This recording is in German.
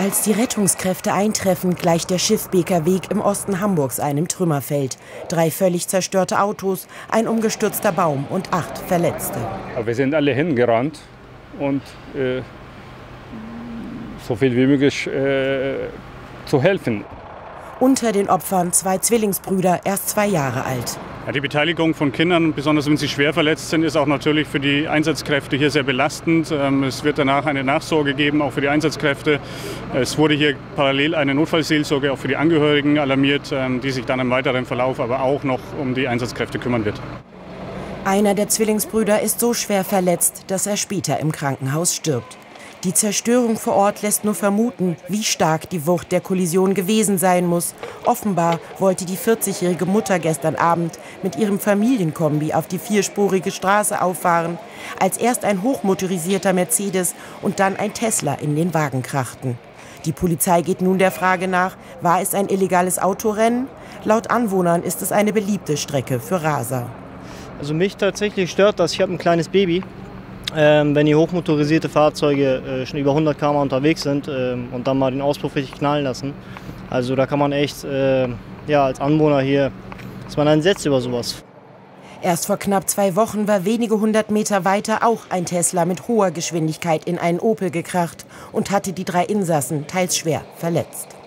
Als die Rettungskräfte eintreffen, gleicht der Schiffbeker Weg im Osten Hamburgs einem Trümmerfeld. Drei völlig zerstörte Autos, ein umgestürzter Baum und acht Verletzte. Wir sind alle hingerannt und äh, so viel wie möglich äh, zu helfen. Unter den Opfern zwei Zwillingsbrüder, erst zwei Jahre alt. Ja, die Beteiligung von Kindern, besonders wenn sie schwer verletzt sind, ist auch natürlich für die Einsatzkräfte hier sehr belastend. Ähm, es wird danach eine Nachsorge geben, auch für die Einsatzkräfte. Es wurde hier parallel eine Notfallseelsorge auch für die Angehörigen alarmiert, ähm, die sich dann im weiteren Verlauf aber auch noch um die Einsatzkräfte kümmern wird. Einer der Zwillingsbrüder ist so schwer verletzt, dass er später im Krankenhaus stirbt. Die Zerstörung vor Ort lässt nur vermuten, wie stark die Wucht der Kollision gewesen sein muss. Offenbar wollte die 40-jährige Mutter gestern Abend mit ihrem Familienkombi auf die vierspurige Straße auffahren, als erst ein hochmotorisierter Mercedes und dann ein Tesla in den Wagen krachten. Die Polizei geht nun der Frage nach, war es ein illegales Autorennen? Laut Anwohnern ist es eine beliebte Strecke für Raser. Also mich tatsächlich stört das. Ich habe ein kleines Baby ähm, wenn die hochmotorisierte Fahrzeuge äh, schon über 100 km unterwegs sind ähm, und dann mal den Auspuff richtig knallen lassen. Also da kann man echt, äh, ja, als Anwohner hier, ist man entsetzt über sowas. Erst vor knapp zwei Wochen war wenige hundert Meter weiter auch ein Tesla mit hoher Geschwindigkeit in einen Opel gekracht und hatte die drei Insassen teils schwer verletzt.